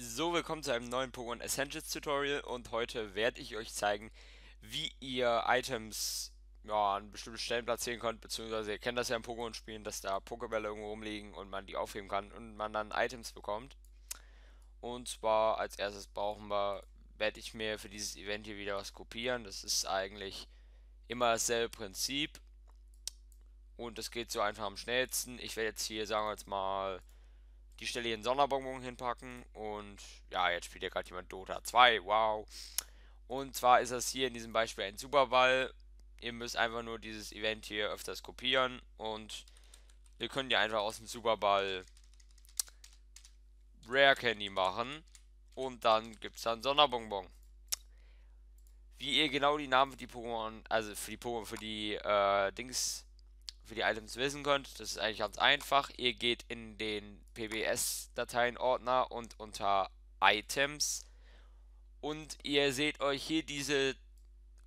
So, willkommen zu einem neuen Pokémon Essentials Tutorial und heute werde ich euch zeigen, wie ihr Items ja, an bestimmten Stellen platzieren könnt, beziehungsweise ihr kennt das ja im Pokémon-Spielen, dass da Pokébälle irgendwo rumliegen und man die aufheben kann und man dann Items bekommt. Und zwar als erstes brauchen wir, werde ich mir für dieses Event hier wieder was kopieren. Das ist eigentlich immer dasselbe Prinzip und es geht so einfach am schnellsten. Ich werde jetzt hier, sagen wir jetzt mal, die Stelle hier in Sonderbonbon hinpacken. Und ja, jetzt spielt ja gerade jemand Dota 2. Wow. Und zwar ist das hier in diesem Beispiel ein Superball. Ihr müsst einfach nur dieses Event hier öfters kopieren. Und wir können ja einfach aus dem Superball Rare Candy machen. Und dann gibt es dann Sonderbonbon. Wie ihr genau die Namen für die Pokémon, also für die Pokémon, für die äh, Dings für die Items wissen könnt. Das ist eigentlich ganz einfach. Ihr geht in den PBS-Dateien-Ordner und unter Items und ihr seht euch hier diese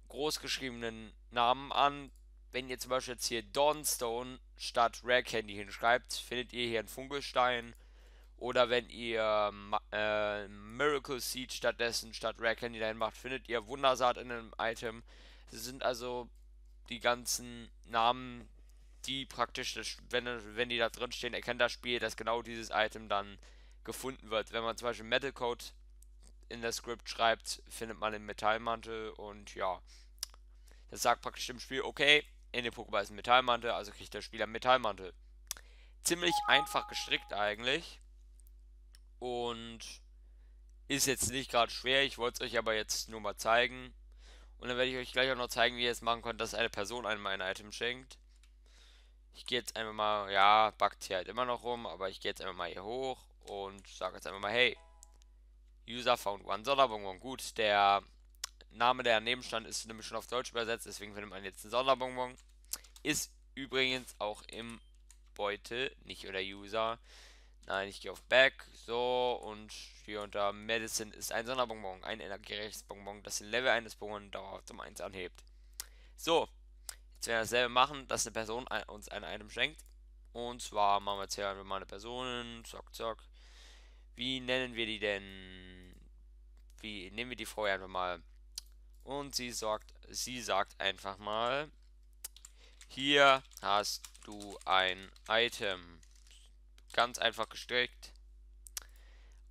großgeschriebenen Namen an. Wenn ihr zum Beispiel jetzt hier Dawnstone statt Rare Candy hinschreibt, findet ihr hier einen Funkelstein. Oder wenn ihr äh, Miracle Seed stattdessen statt Rare Candy dahin macht, findet ihr Wundersaat in einem Item. Das sind also die ganzen Namen, die praktisch, wenn, wenn die da drin stehen, erkennt das Spiel, dass genau dieses Item dann gefunden wird. Wenn man zum Beispiel Metal Code in der Script schreibt, findet man den Metallmantel und ja, das sagt praktisch im Spiel, okay, in dem Pokéball ist ein Metallmantel, also kriegt der Spieler einen Metallmantel. Ziemlich einfach gestrickt eigentlich und ist jetzt nicht gerade schwer, ich wollte es euch aber jetzt nur mal zeigen. Und dann werde ich euch gleich auch noch zeigen, wie ihr es machen könnt, dass eine Person einem ein Item schenkt. Ich gehe jetzt einfach mal, ja, backt hier halt immer noch rum, aber ich gehe jetzt einfach mal hier hoch und sage jetzt einfach mal, hey, User found one Sonderbonbon. Gut, der Name, der daneben stand, ist nämlich schon auf Deutsch übersetzt, deswegen findet man jetzt einen Sonderbonbon. Ist übrigens auch im Beutel, nicht unter User. Nein, ich gehe auf Back, so, und hier unter Medicine ist ein Sonderbonbon, ein energiereiches Bonbon, das den Level eines Bonbon dauerhaft um 1 anhebt. So, Werden wir dasselbe machen, dass eine Person uns ein Item schenkt. Und zwar machen wir jetzt hier einfach mal eine Person. Zack, zack. Wie nennen wir die denn? Wie nehmen wir die Frau einfach mal? Und sie sagt, sie sagt einfach mal, hier hast du ein Item. Ganz einfach gestrickt.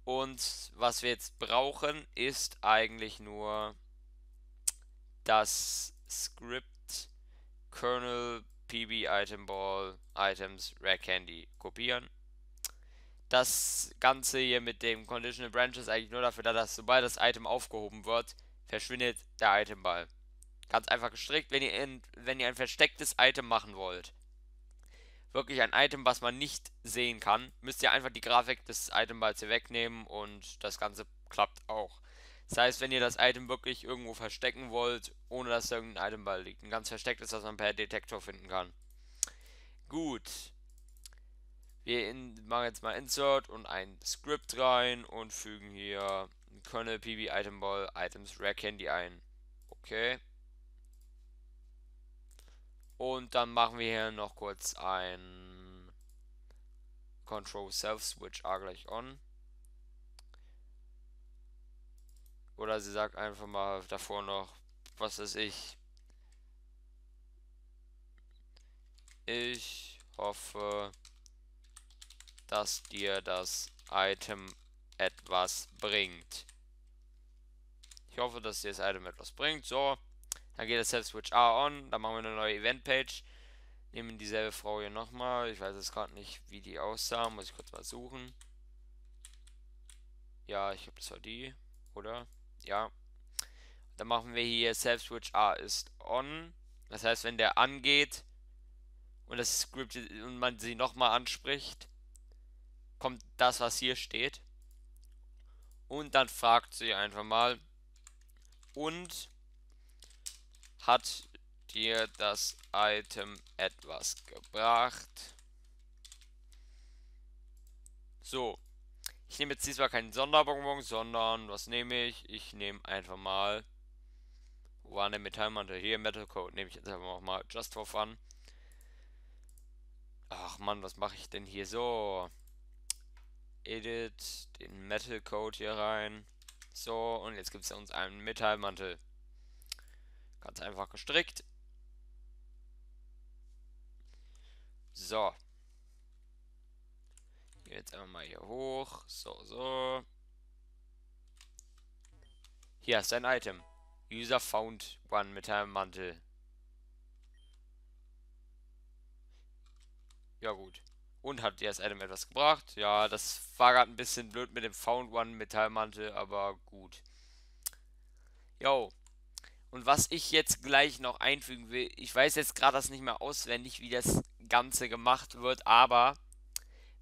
Und was wir jetzt brauchen, ist eigentlich nur das Script Kernel, PB Item Ball, Items, Rare Candy kopieren. Das Ganze hier mit dem Conditional Branch ist eigentlich nur dafür da, dass sobald das Item aufgehoben wird, verschwindet der Itemball. Ganz einfach gestrickt, wenn ihr, in, wenn ihr ein verstecktes Item machen wollt. Wirklich ein Item, was man nicht sehen kann, müsst ihr einfach die Grafik des Itemballs hier wegnehmen und das Ganze klappt auch. Das heißt, wenn ihr das Item wirklich irgendwo verstecken wollt, ohne dass irgendein Itemball liegt. Ein ganz verstecktes, das man per Detektor finden kann. Gut. Wir in, machen jetzt mal Insert und ein Script rein und fügen hier Kernel PB Item Ball Items Rare Candy ein. Okay. Und dann machen wir hier noch kurz ein Control Self Switch A gleich on. Oder sie sagt einfach mal davor noch, was weiß ich. Ich hoffe, dass dir das Item etwas bringt. Ich hoffe, dass dir das Item etwas bringt. So, dann geht das Self-Switch A on. Dann machen wir eine neue Event-Page. Nehmen dieselbe Frau hier nochmal. Ich weiß jetzt gerade nicht, wie die aussah. Muss ich kurz mal suchen. Ja, ich glaube, das war die, oder? Ja. Dann machen wir hier Self-Switch A ist on. Das heißt, wenn der angeht und das Script und man sie nochmal anspricht, kommt das, was hier steht. Und dann fragt sie einfach mal, und hat dir das Item etwas gebracht? So, ich nehme jetzt diesmal keinen Sonderbonbon, sondern was nehme ich? Ich nehme einfach mal. Wo war der Metallmantel? Hier Metal Code nehme ich jetzt einfach mal just for fun. Ach man, was mache ich denn hier so? Edit den Metal Code hier rein. So, und jetzt gibt es uns einen Metallmantel. Ganz einfach gestrickt. So. Jetzt einfach mal hier hoch. So, so. Hier ist ein Item. User found one Metallmantel. Ja gut. Und hat dir das Item etwas gebracht? Ja, das war gerade ein bisschen blöd mit dem Found One Metallmantel, aber gut. Jo. Und was ich jetzt gleich noch einfügen will, ich weiß jetzt gerade das nicht mehr auswendig, wie das Ganze gemacht wird, aber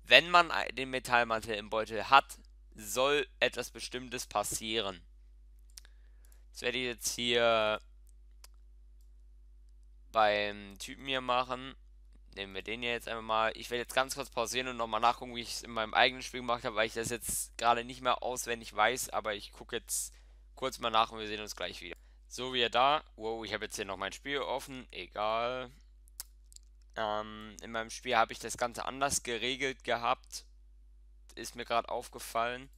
wenn man den Metallmantel im Beutel hat, soll etwas Bestimmtes passieren. Das werde ich jetzt hier beim Typen hier machen nehmen wir den hier jetzt einfach mal. Ich werde jetzt ganz kurz pausieren und nochmal nachgucken, wie ich es in meinem eigenen Spiel gemacht habe, weil ich das jetzt gerade nicht mehr auswendig weiß, aber ich gucke jetzt kurz mal nach und wir sehen uns gleich wieder. So, wie er da. Wow, ich habe jetzt hier noch mein Spiel offen. Egal. Ähm, in meinem Spiel habe ich das Ganze anders geregelt gehabt. Ist mir gerade aufgefallen.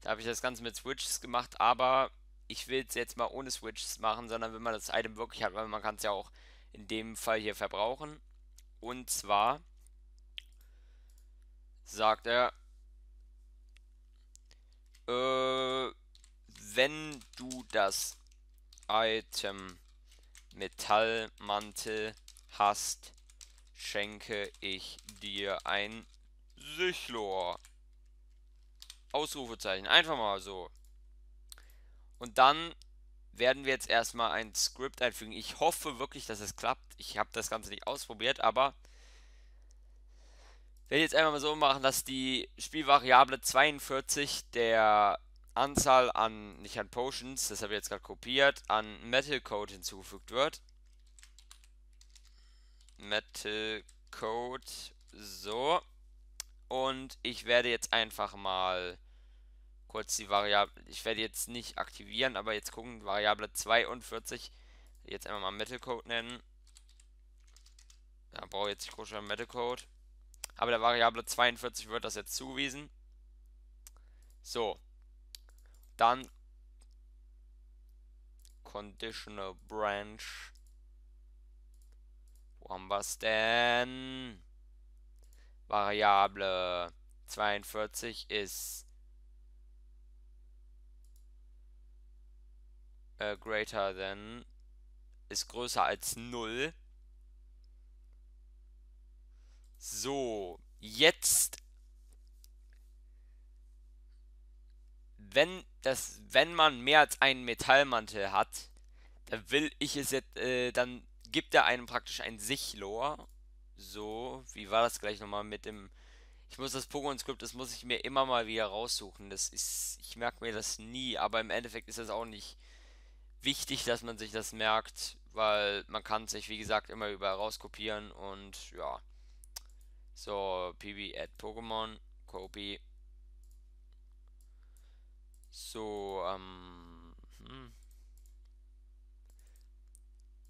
Da habe ich das Ganze mit Switches gemacht, aber ich will es jetzt mal ohne Switches machen, sondern wenn man das Item wirklich hat, weil man kann es ja auch in dem Fall hier verbrauchen. Und zwar sagt er, äh, wenn du das Item Metallmantel hast, schenke ich dir ein Sichlor. Ausrufezeichen, einfach mal so. Und dann werden wir jetzt erstmal ein Skript einfügen. Ich hoffe wirklich, dass es klappt. Ich habe das Ganze nicht ausprobiert, aber werde jetzt einfach mal so machen, dass die Spielvariable 42 der Anzahl an, nicht an Potions, das habe ich jetzt gerade kopiert, an Metal Code hinzugefügt wird. Metal Code, so. Und ich werde jetzt einfach mal kurz die Variable, ich werde jetzt nicht aktivieren, aber jetzt gucken, Variable 42, jetzt einfach mal Metal Code nennen. Da brauche ich jetzt nicht groß Metal Code. Aber der Variable 42 wird das jetzt zugewiesen. So. Dann Conditional Branch. Haben wir denn? Variable 42 ist äh, greater than ist größer als 0. So, jetzt wenn das wenn man mehr als einen Metallmantel hat, dann will ich es jetzt äh, dann gibt er einem praktisch ein Sichlor. So, wie war das gleich nochmal mit dem ich muss das Pokémon-Skript, das muss ich mir immer mal wieder raussuchen. Das ist, ich merke mir das nie, aber im Endeffekt ist das auch nicht wichtig, dass man sich das merkt, weil man kann sich, wie gesagt, immer überall rauskopieren und ja. So, pb at Pokémon, copy. So, ähm, hm.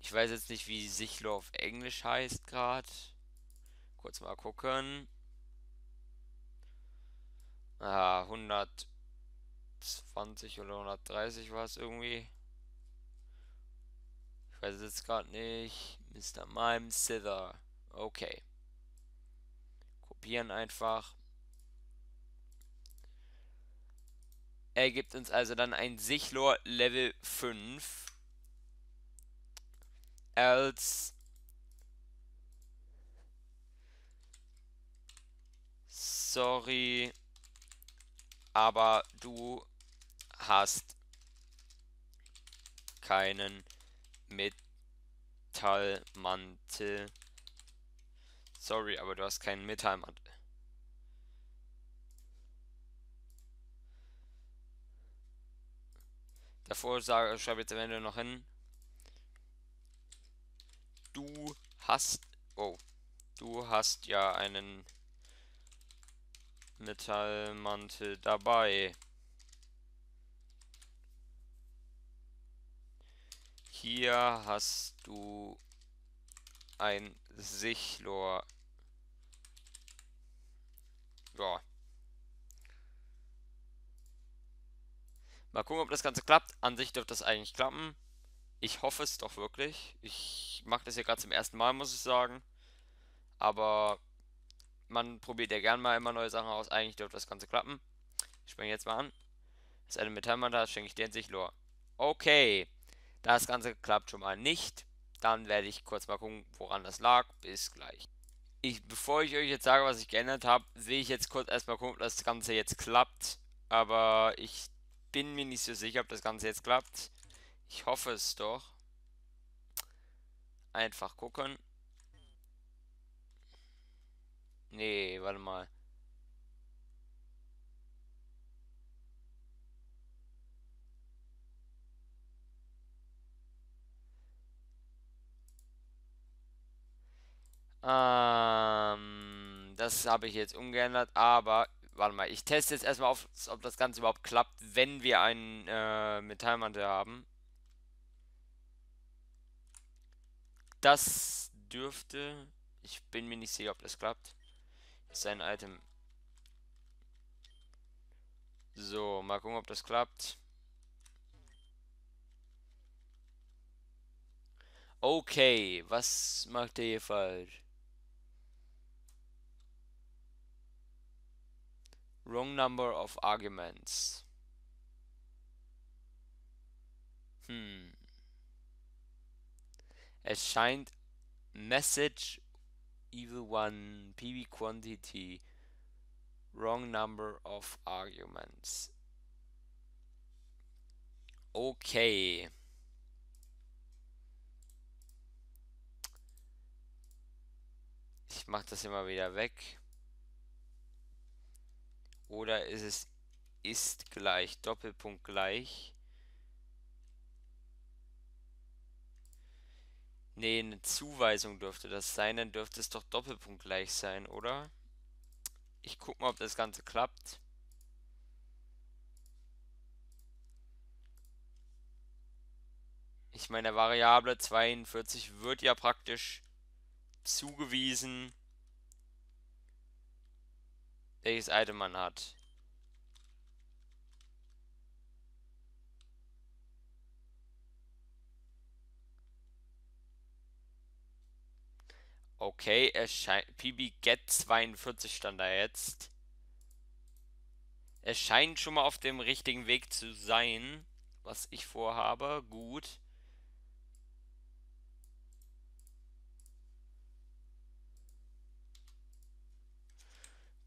Ich weiß jetzt nicht, wie Sichlo auf Englisch heißt gerade. Kurz mal gucken. Ah, 120 oder 130 war es irgendwie. Ich weiß es jetzt gerade nicht. Mr. Mime Sither. Okay. Kopieren einfach. Er gibt uns also dann ein Sichlor Level 5. Als Sorry, aber du hast keinen Metallmantel. Sorry, aber du hast keinen Metallmantel. Davor sage, schreibe jetzt am Ende noch hin du hast... Oh, du hast ja einen Metallmantel dabei. Hier hast du ein Sichlor. Ja. Mal gucken, ob das Ganze klappt. An sich dürfte das eigentlich klappen. Ich hoffe es doch wirklich. Ich mache das ja gerade zum ersten Mal, muss ich sagen. Aber man probiert ja gern mal immer neue Sachen aus. Eigentlich dürfte das Ganze klappen. Ich springe jetzt mal an. Das ist eine Metallmandat, schenke ich dir in sich Lore. Okay. Das Ganze klappt schon mal nicht. Dann werde ich kurz mal gucken, woran das lag. Bis gleich. Ich, bevor ich euch jetzt sage, was ich geändert habe, will ich jetzt kurz erstmal gucken, ob das Ganze jetzt klappt. Aber ich bin mir nicht so sicher, ob das Ganze jetzt klappt. Ich hoffe es doch. Einfach gucken. Nee, warte mal. Ähm, das habe ich jetzt umgeändert, aber warte mal, ich teste jetzt erstmal auf, ob das Ganze überhaupt klappt, wenn wir einen äh, Metallmantel haben. Das dürfte, ich bin mir nicht sicher, ob das klappt. Ist ein Item. So, mal gucken, ob das klappt. Okay, was macht der hier falsch? Wrong number of arguments. Hm. Es scheint Message Evil One PB Quantity Wrong number of arguments. Okay. Ich mache das immer wieder weg. Oder ist es ist gleich, Doppelpunkt gleich. Ne, eine Zuweisung dürfte das sein, dann dürfte es doch Doppelpunkt gleich sein, oder? Ich guck mal, ob das Ganze klappt. Ich meine, Variable 42 wird ja praktisch zugewiesen welches Item man hat. Okay, erscheint PB Get 42 stand da jetzt. Es scheint schon mal auf dem richtigen Weg zu sein, was ich vorhabe. Gut.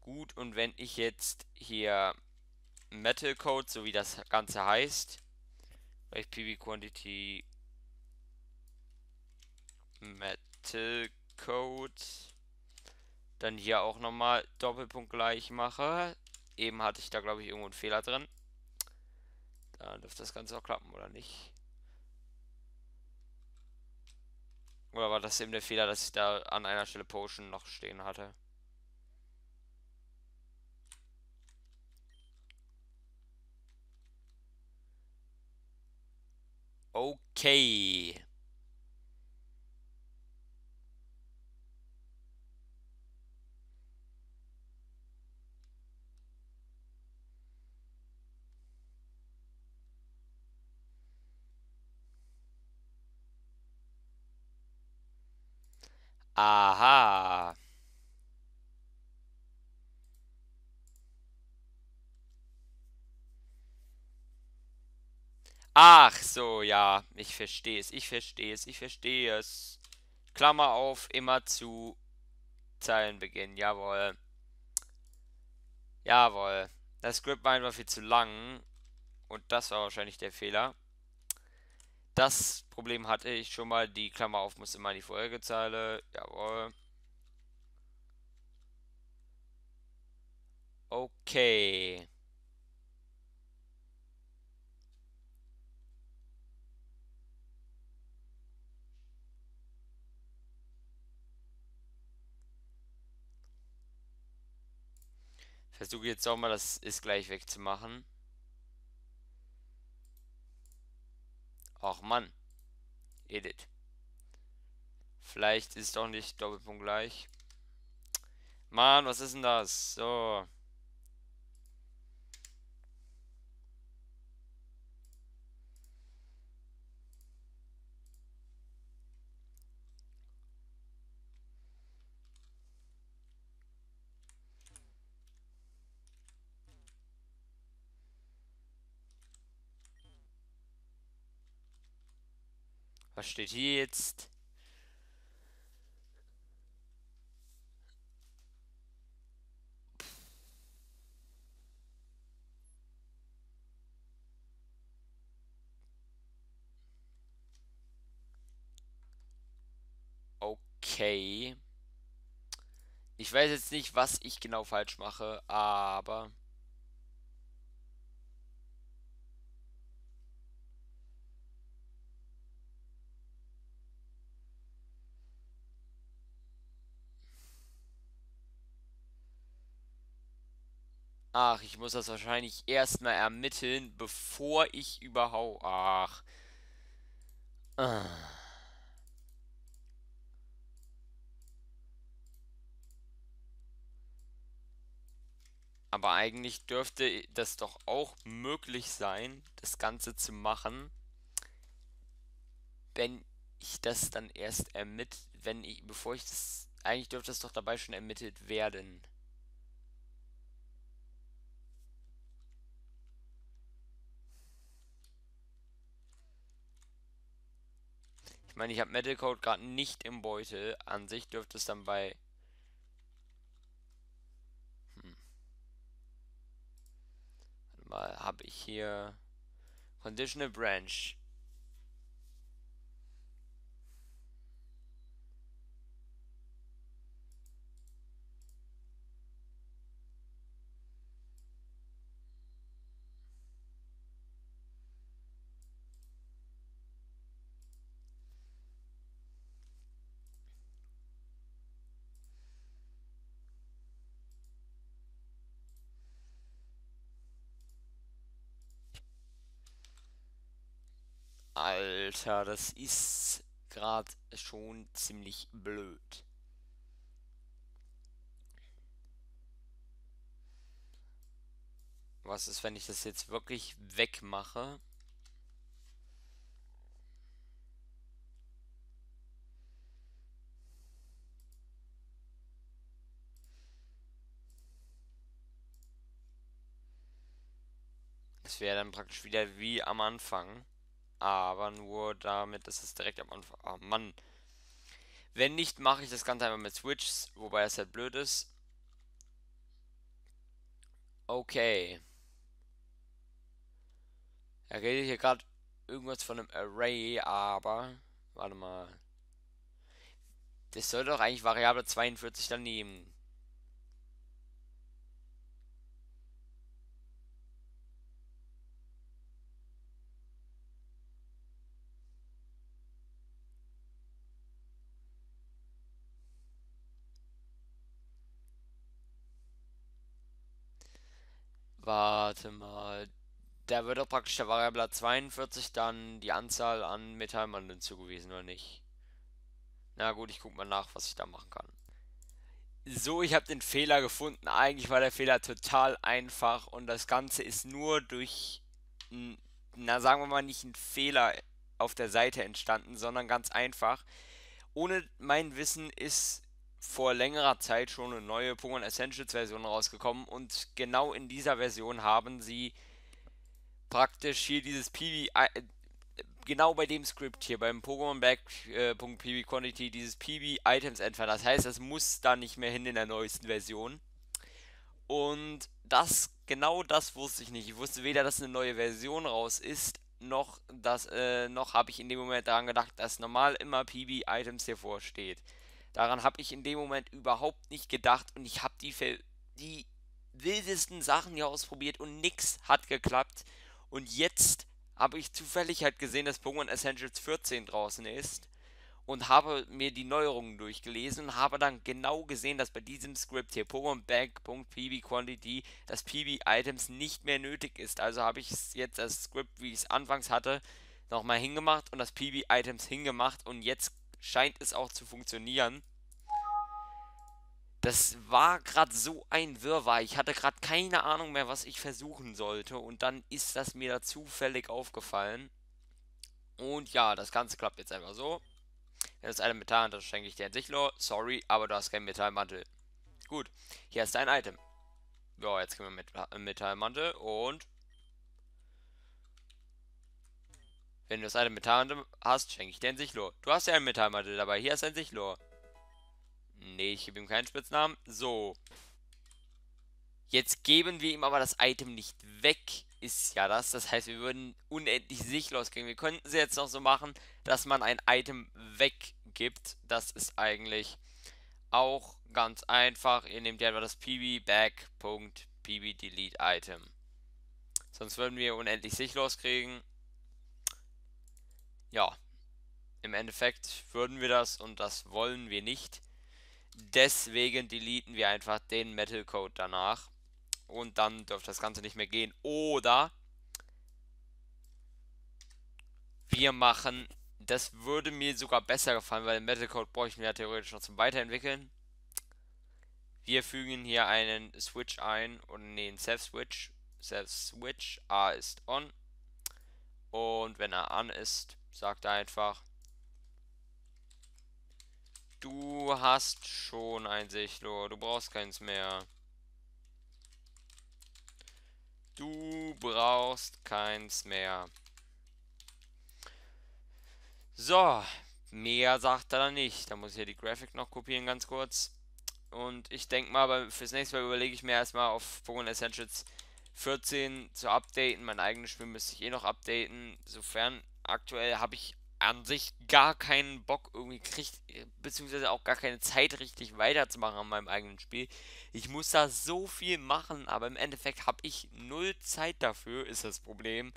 Gut, und wenn ich jetzt hier Metal Code, so wie das Ganze heißt, vielleicht PB Quantity Metal Code, dann hier auch nochmal Doppelpunkt gleich mache. Eben hatte ich da, glaube ich, irgendwo einen Fehler drin. Dann dürfte das Ganze auch klappen, oder nicht? Oder war das eben der Fehler, dass ich da an einer Stelle Potion noch stehen hatte? Okay. Aha. Ach so, ja, ich verstehe es, ich verstehe es, ich verstehe es. Klammer auf, immer zu Zeilenbeginn, jawohl. Jawohl. Das Script war einfach viel zu lang. Und das war wahrscheinlich der Fehler. Das Problem hatte ich schon mal. Die Klammer auf muss immer in die vorherige Zeile. Jawohl. Okay. Versuche jetzt auch mal, das ist gleich wegzumachen. Ach Mann. Edit. Vielleicht ist doch nicht Doppelpunkt gleich. Mann, was ist denn das? So. Was steht hier jetzt? Okay. Ich weiß jetzt nicht, was ich genau falsch mache, aber... Ach, ich muss das wahrscheinlich erstmal ermitteln, bevor ich überhaupt... Ach. Ah. Aber eigentlich dürfte das doch auch möglich sein, das Ganze zu machen, wenn ich das dann erst ermitt, wenn ich, bevor ich das, eigentlich dürfte das doch dabei schon ermittelt werden. Ich meine, ich habe Metal Code gerade nicht im Beutel. An sich dürfte es dann bei... Hm. Warte mal, habe ich hier... Conditional Branch. Alter, das ist gerade schon ziemlich blöd. Was ist, wenn ich das jetzt wirklich wegmache? Das wäre dann praktisch wieder wie am Anfang. Aber nur damit, dass es direkt am Anfang... Oh Mann. Wenn nicht, mache ich das Ganze einfach mit Switches, wobei es halt blöd ist. Okay. Er redet hier gerade irgendwas von einem Array, aber... Warte mal. Das soll doch eigentlich Variable 42 daneben. Warte mal. Da wird doch praktisch der Variable 42 dann die Anzahl an Metallmandeln zugewiesen, oder nicht? Na gut, ich guck mal nach, was ich da machen kann. So, ich habe den Fehler gefunden. Eigentlich war der Fehler total einfach und das Ganze ist nur durch, na sagen wir mal, nicht ein Fehler auf der Seite entstanden, sondern ganz einfach. Ohne mein Wissen ist vor längerer Zeit schon eine neue Pokémon Essentials Version rausgekommen und genau in dieser Version haben sie praktisch hier dieses PV, äh, genau bei dem Skript hier, beim Pokémon Back.pv äh, Quantity, dieses PV Items entfernt. Das heißt, es muss da nicht mehr hin in der neuesten Version. Und das, genau das wusste ich nicht. Ich wusste weder, dass eine neue Version raus ist, noch, äh, noch habe ich in dem Moment daran gedacht, dass normal immer PV Items hier vorsteht. Daran habe ich in dem Moment überhaupt nicht gedacht und ich habe die, die wildesten Sachen hier ausprobiert und nichts hat geklappt. Und jetzt habe ich zufällig halt gesehen, dass Pokémon Essentials 14 draußen ist und habe mir die Neuerungen durchgelesen und habe dann genau gesehen, dass bei diesem Script hier Pokémon Bank.pb Quantity das PB Items nicht mehr nötig ist. Also habe ich jetzt das Script, wie ich es anfangs hatte, nochmal hingemacht und das PB Items hingemacht und jetzt scheint es auch zu funktionieren. Das war gerade so ein Wirrwarr. Ich hatte gerade keine Ahnung mehr, was ich versuchen sollte. Und dann ist das mir da zufällig aufgefallen. Und ja, das Ganze klappt jetzt einfach so. Wenn das eine Metall dann schenke ich dir ein Sichlo. Sorry, aber du hast keinen Metallmantel. Gut, hier ist dein Item. Ja, jetzt können wir mit Metallmantel und Wenn du das eine Metallmantel hast, schenke ich dir ein Sichlor. Du hast ja ein Metallmantel dabei. Hier ist ein Sichlor. Nee, ich gebe ihm keinen Spitznamen. So. Jetzt geben wir ihm aber das Item nicht weg, ist ja das. Das heißt, wir würden unendlich Sichtlos kriegen. Wir könnten sie jetzt noch so machen, dass man ein Item weggibt. Das ist eigentlich auch ganz einfach. Ihr nehmt ja einfach das PB Back. PB Delete Item. Sonst würden wir unendlich Sichtlos kriegen. Ja. Im Endeffekt würden wir das und das wollen wir nicht. Deswegen deleten wir einfach den Metal Code danach und dann dürfte das Ganze nicht mehr gehen. Oder wir machen, das würde mir sogar besser gefallen, weil den Metal Code bräuchten wir ja theoretisch noch zum Weiterentwickeln. Wir fügen hier einen Switch ein und nee, einen Self-Switch. Self-Switch, A ist on. Und wenn er an ist, sagt einfach, du hast schon ein Sichtlo, du brauchst keins mehr. Du brauchst keins mehr. So, mehr sagt er dann nicht. Da muss ich ja die Grafik noch kopieren ganz kurz. Und ich denke mal, fürs nächste Mal überlege ich mir erstmal auf Pokémon Essentials 14 zu updaten. Mein eigenes Spiel müsste ich eh noch updaten. Sofern aktuell habe ich an sich gar keinen Bock irgendwie kriegt, beziehungsweise auch gar keine Zeit richtig weiterzumachen an meinem eigenen Spiel. Ich muss da so viel machen, aber im Endeffekt habe ich null Zeit dafür, ist das Problem.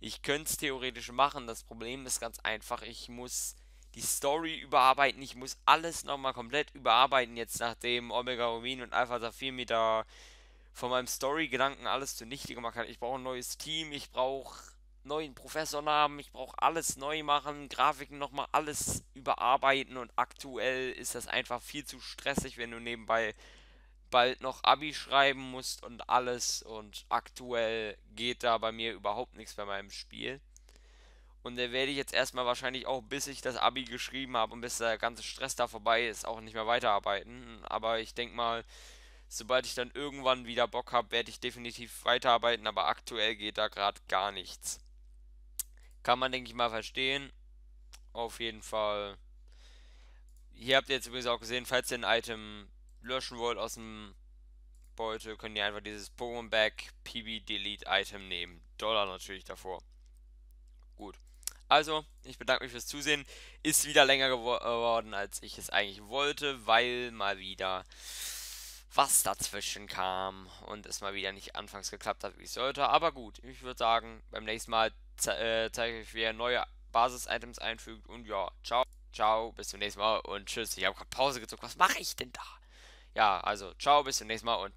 Ich könnte es theoretisch machen, das Problem ist ganz einfach, ich muss die Story überarbeiten, ich muss alles nochmal komplett überarbeiten, jetzt nachdem Omega Rumin und Alpha Saphir mir da von meinem Story-Gedanken alles zunichte gemacht hat. Ich brauche ein neues Team, ich brauche neuen Professornamen, ich brauche alles neu machen, Grafiken nochmal alles überarbeiten und aktuell ist das einfach viel zu stressig, wenn du nebenbei bald noch Abi schreiben musst und alles und aktuell geht da bei mir überhaupt nichts bei meinem Spiel. Und da werde ich jetzt erstmal wahrscheinlich auch, bis ich das Abi geschrieben habe und bis der ganze Stress da vorbei ist, auch nicht mehr weiterarbeiten. Aber ich denke mal, sobald ich dann irgendwann wieder Bock habe, werde ich definitiv weiterarbeiten, aber aktuell geht da gerade gar nichts. Kann man, denke ich mal, verstehen. Auf jeden Fall. Hier habt ihr jetzt übrigens auch gesehen, falls ihr ein Item löschen wollt aus dem Beutel, könnt ihr einfach dieses Pokémon Back PB Delete Item nehmen. Dollar natürlich davor. Gut. Also, ich bedanke mich fürs Zusehen. Ist wieder länger geworden, als ich es eigentlich wollte, weil mal wieder was dazwischen kam und es mal wieder nicht anfangs geklappt hat, wie es sollte. Aber gut, ich würde sagen, beim nächsten Mal ze äh, zeige ich, wie er neue Basis-Items einfügt. Und ja, ciao, ciao, bis zum nächsten Mal und tschüss. Ich habe gerade Pause gezogen. Was mache ich denn da? Ja, also ciao, bis zum nächsten Mal und tschüss.